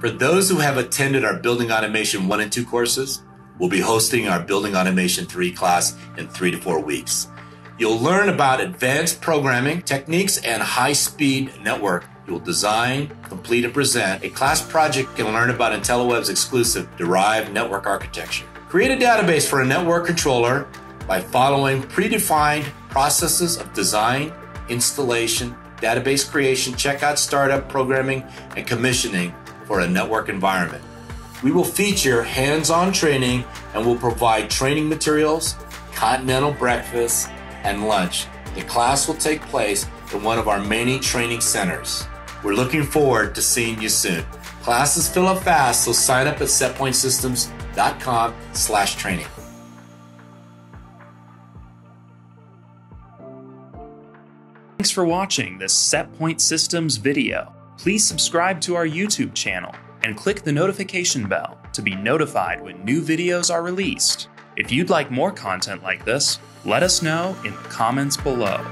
For those who have attended our Building Automation 1 and 2 courses, we'll be hosting our Building Automation 3 class in three to four weeks. You'll learn about advanced programming techniques and high speed network. You'll design, complete, and present a class project and learn about enteliWEB's exclusive derived network architecture. Create a database for a network controller by following predefined processes of design, installation, database creation, checkout, startup, programming, and commissioning for a network environment. We will feature hands on training and will provide training materials, continental breakfast, and lunch. The class will take place in one of our many training centers. We're looking forward to seeing you soon. Classes fill up fast, so sign up at setpointsystems.com slash training. Thanks for watching this SetPoint Systems video. Please subscribe to our YouTube channel and click the notification bell to be notified when new videos are released. If you'd like more content like this, let us know in the comments below.